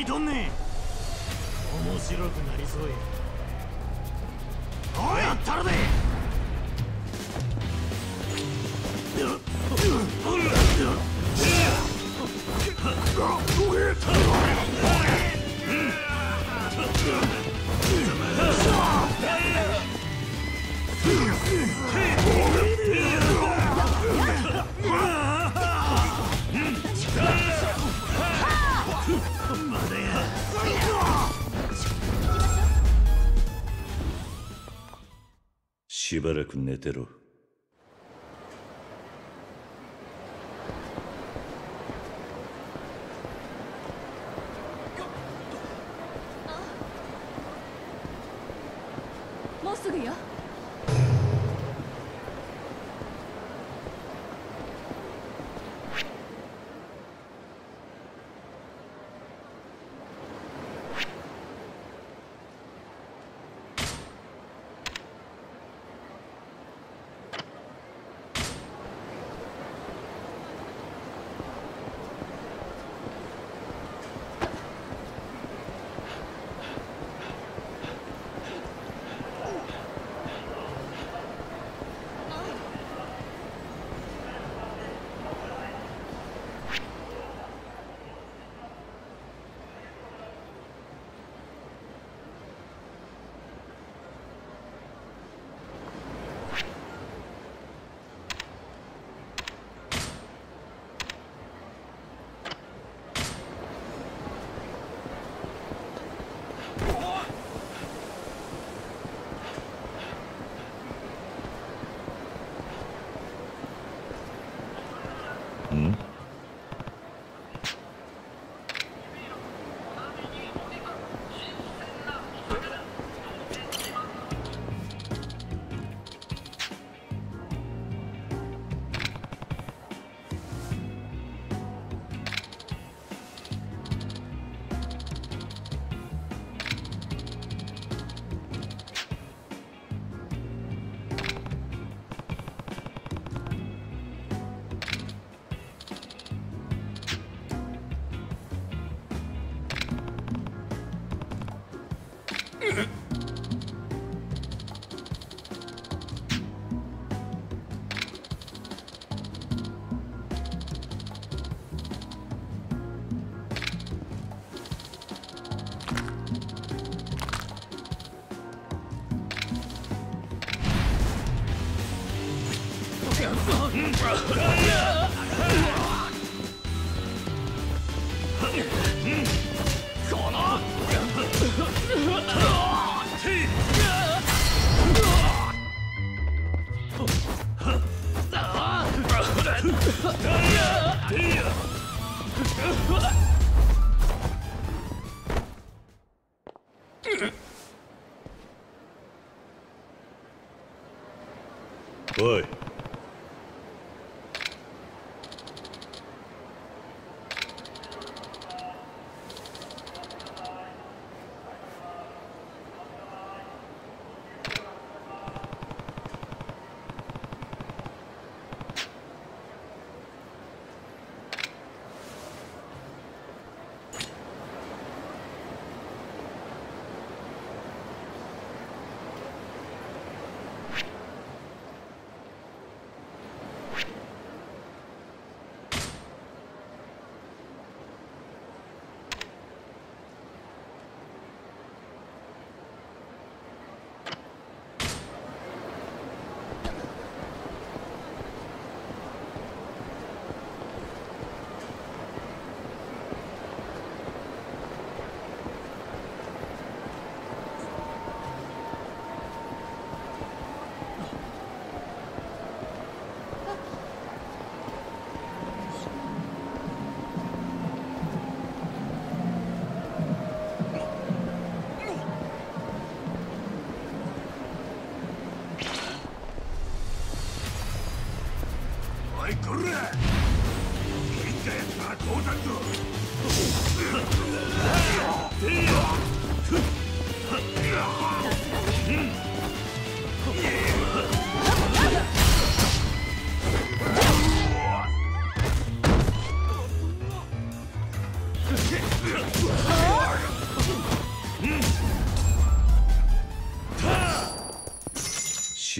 見とん。ね面白くなりそうや。しばらく寝てろもうすぐよお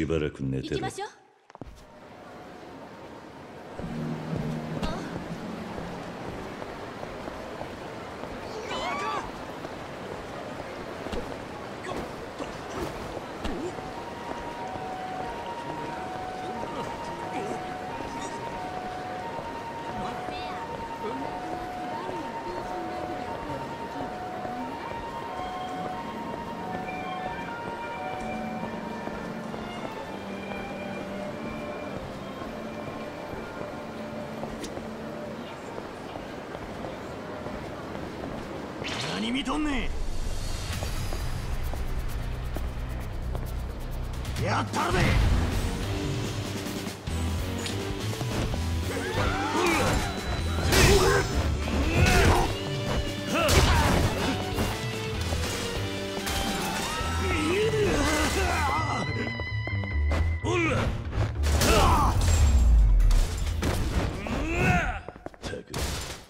しばらく寝てろ。行きましょう。見とんねんやったるで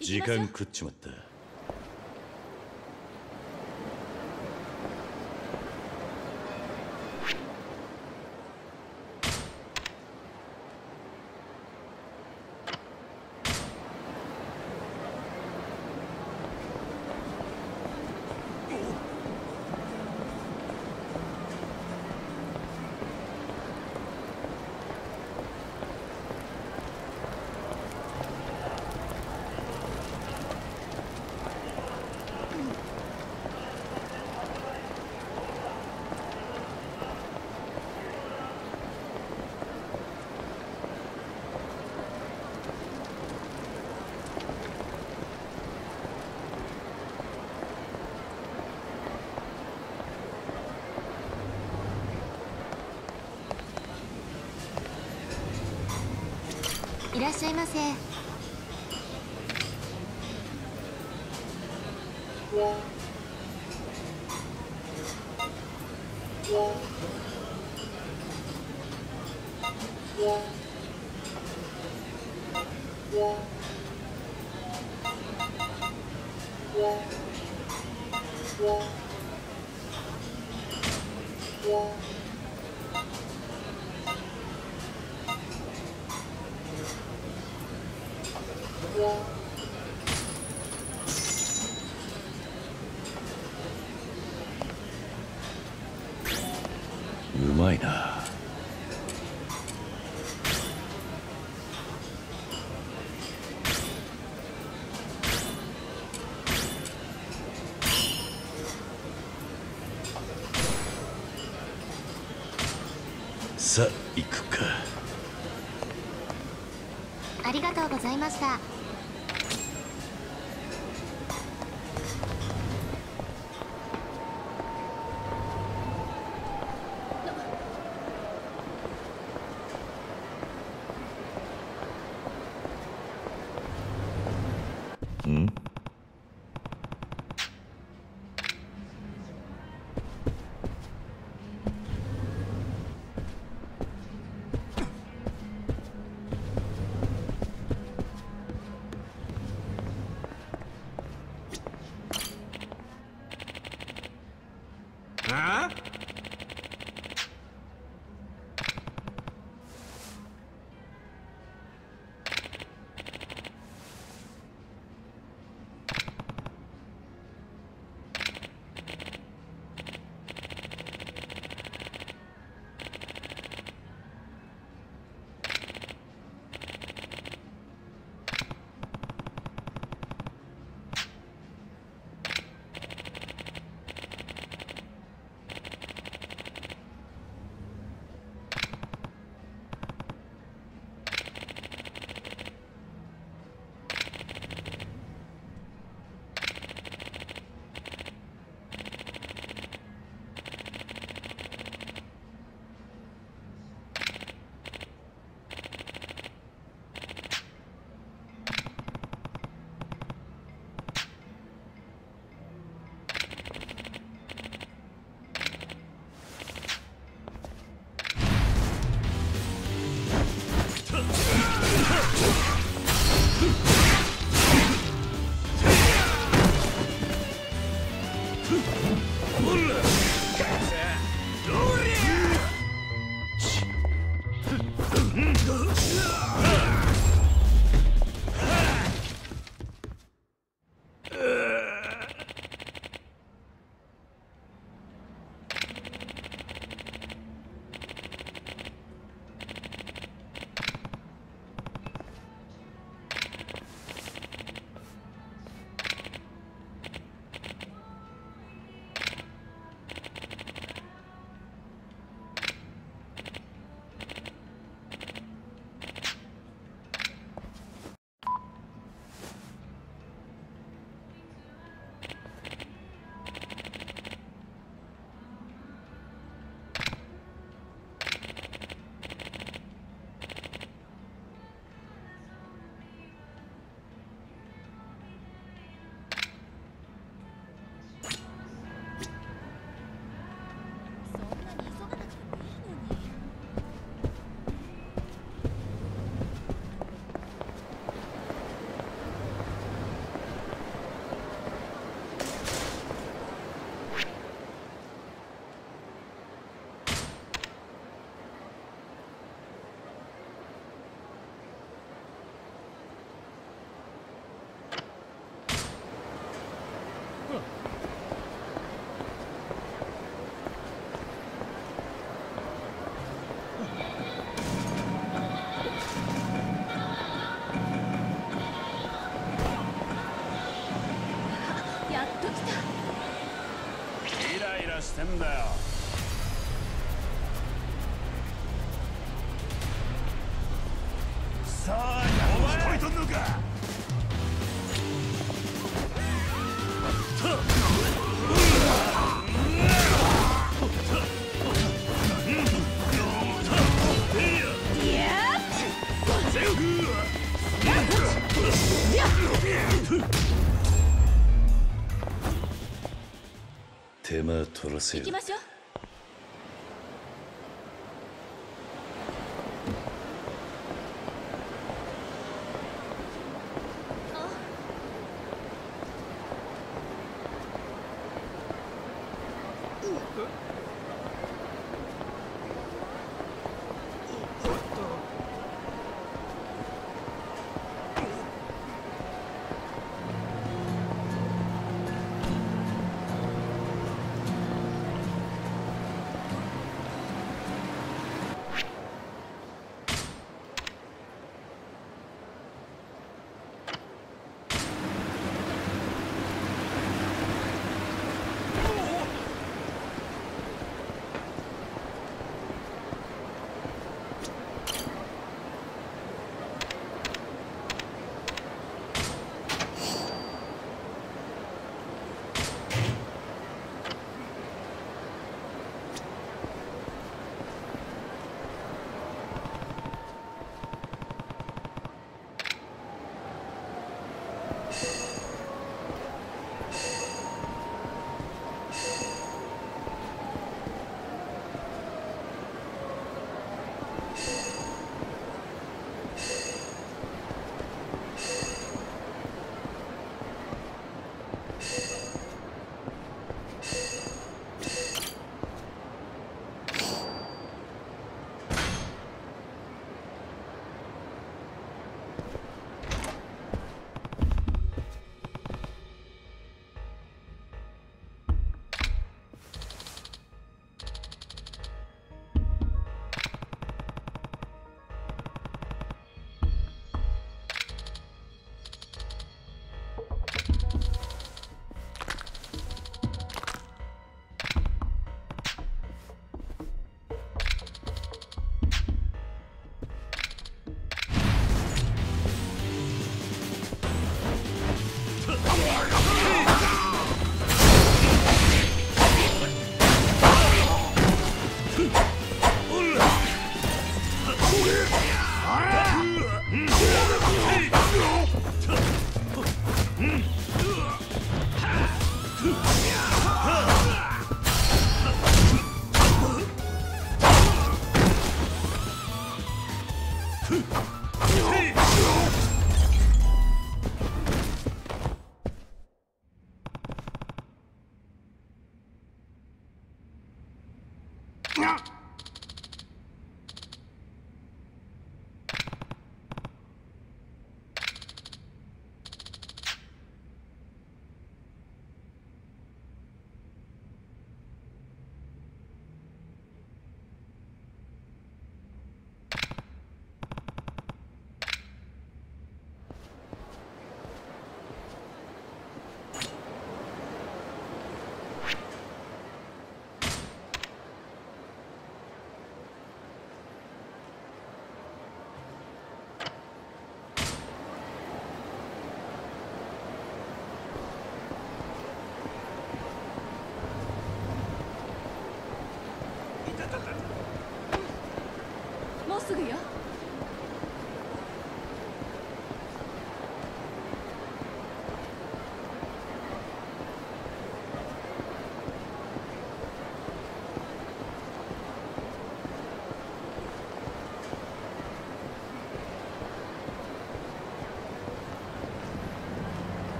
時間食っちまった。っしゃいませ。うまいな。さあ行くか。ありがとうございました。Send. 殺せよ行きましょう。Ooh.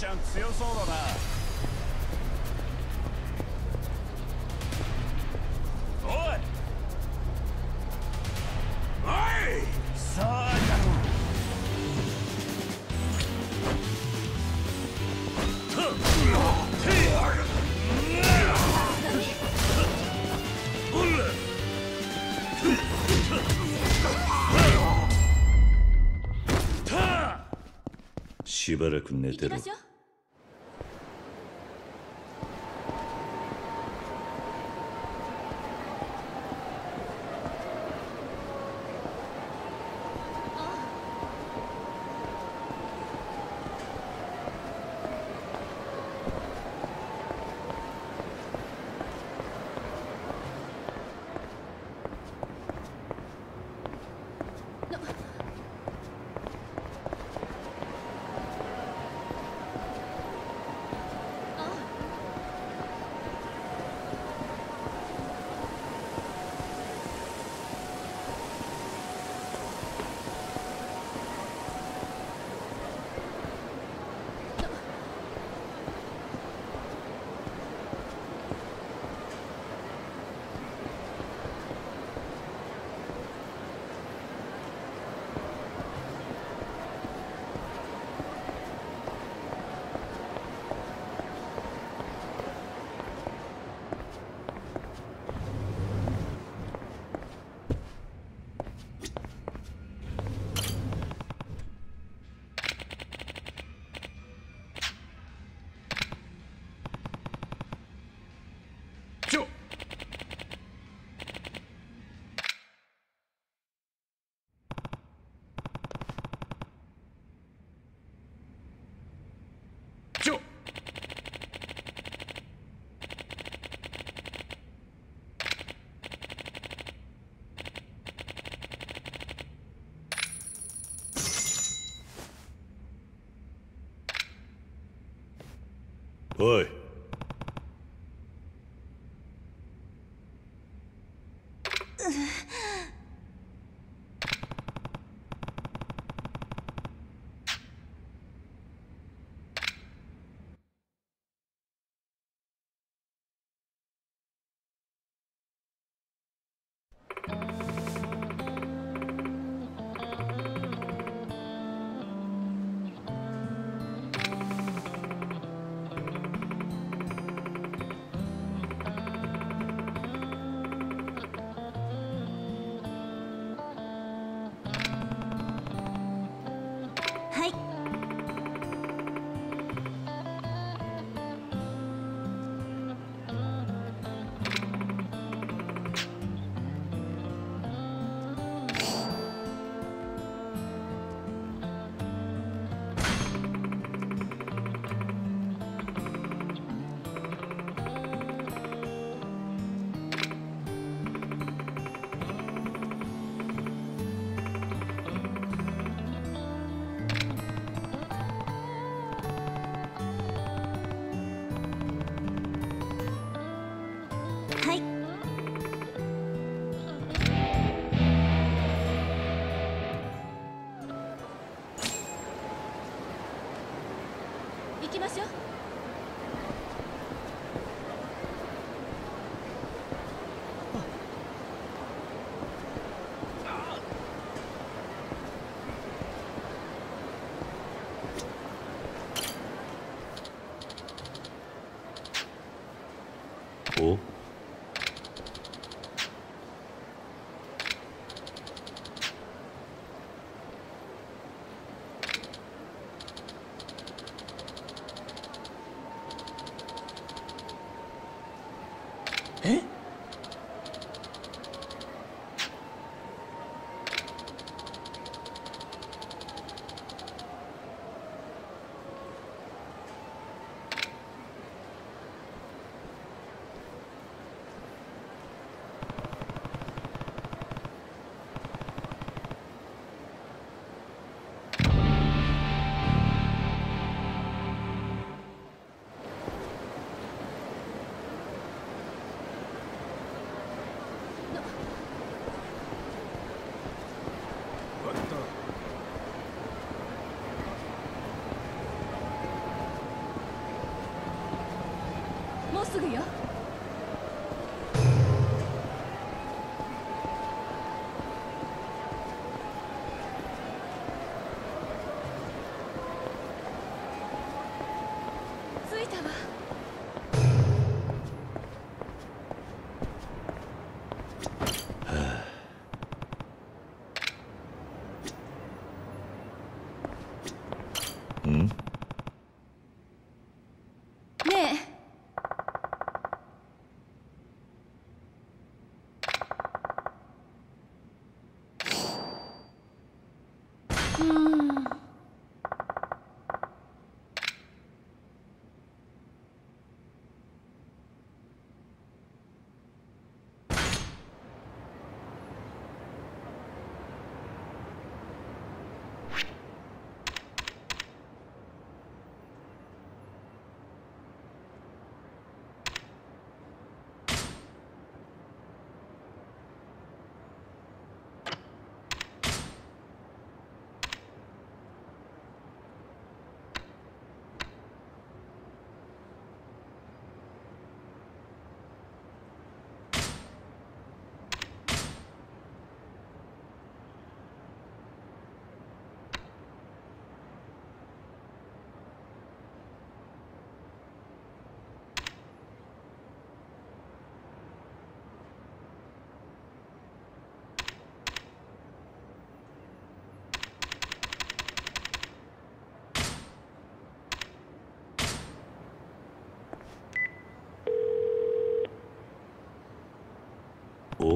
ちゃん強そうだなおいおいさあやろう。しばらく寝てろお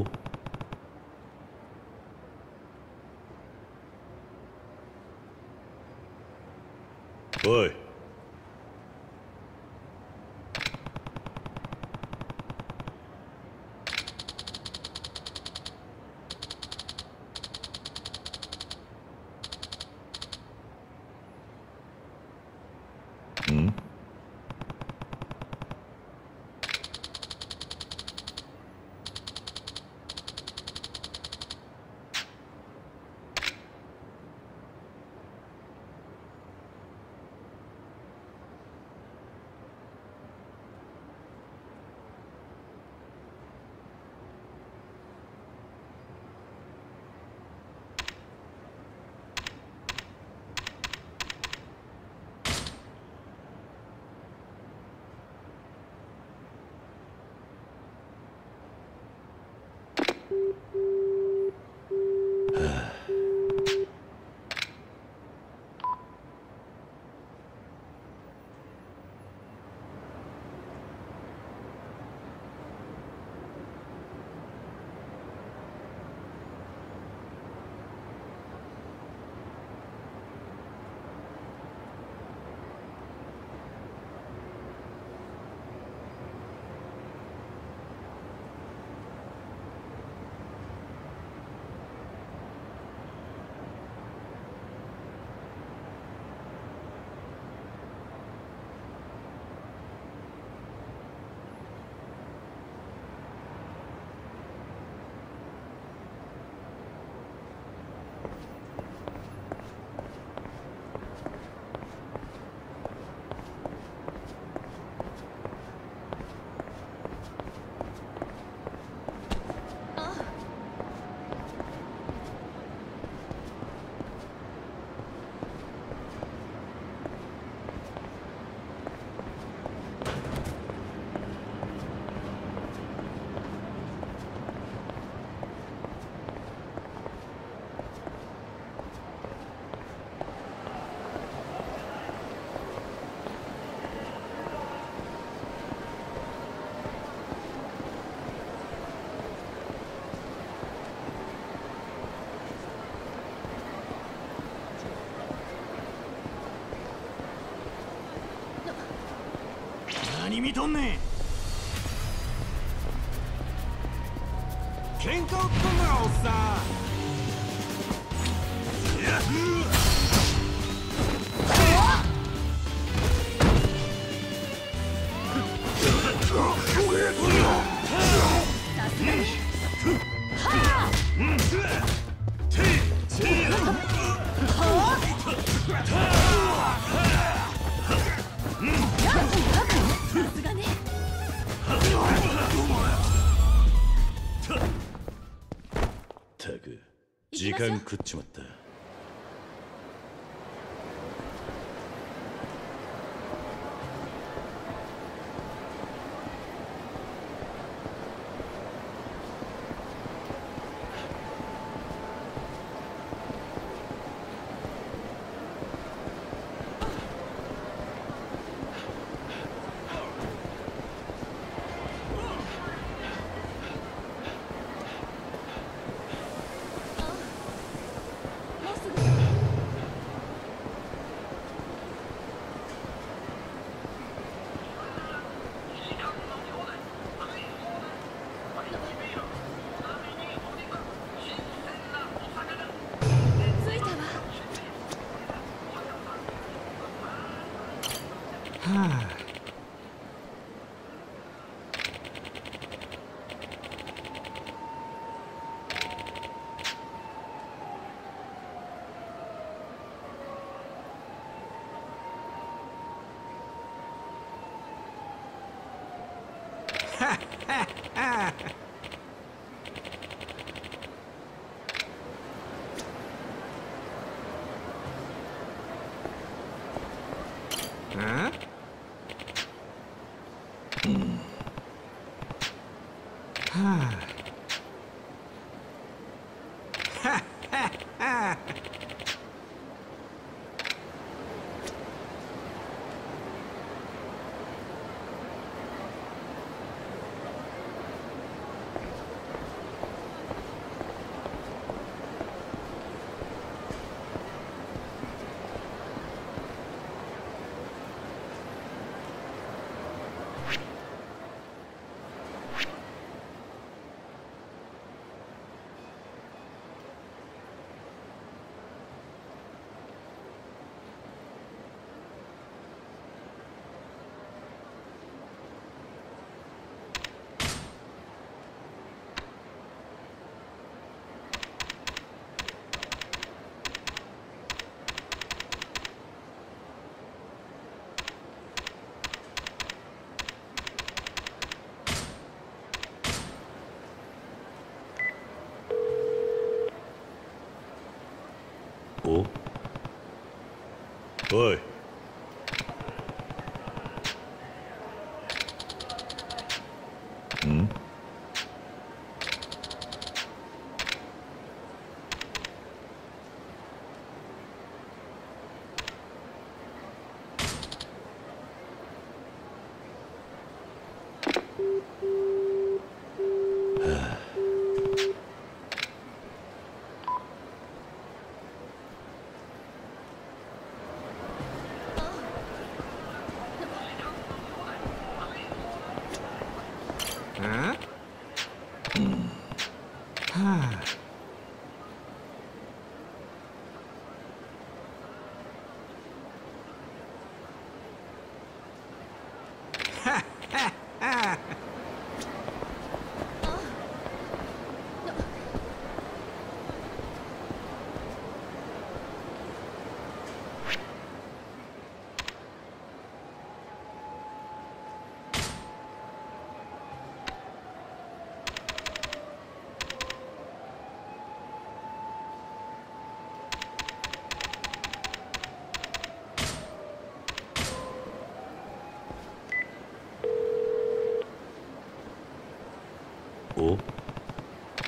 いお何見とんねんすがね。ったく時間食っちまった。Ha ha ha! お Ha!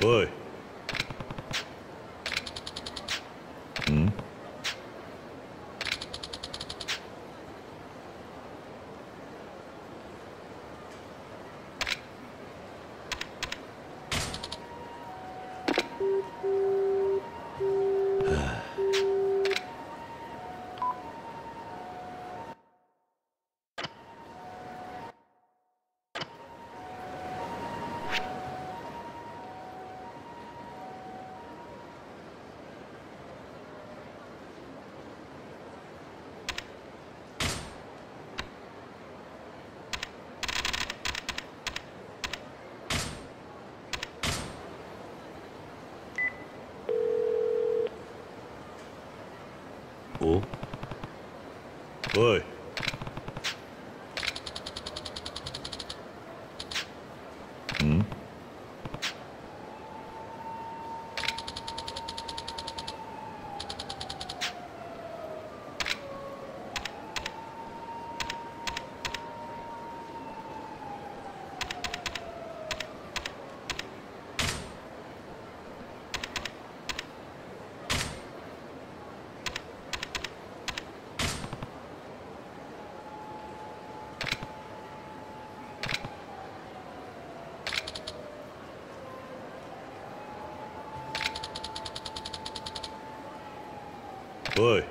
おいんおおいんお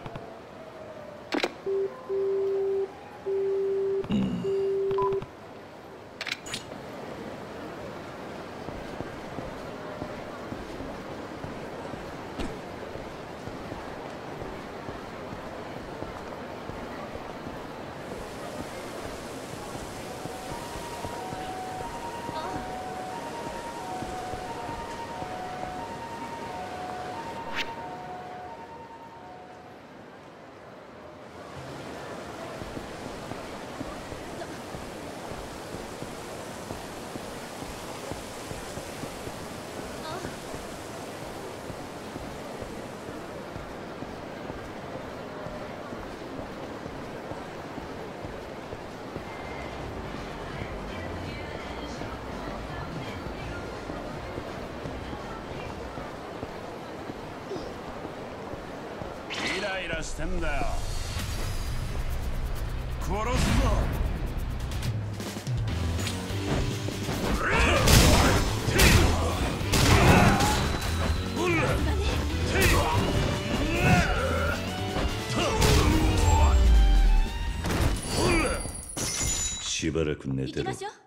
ライラしてんだよ。殺すぞ。しばらく寝てろ。行きましょう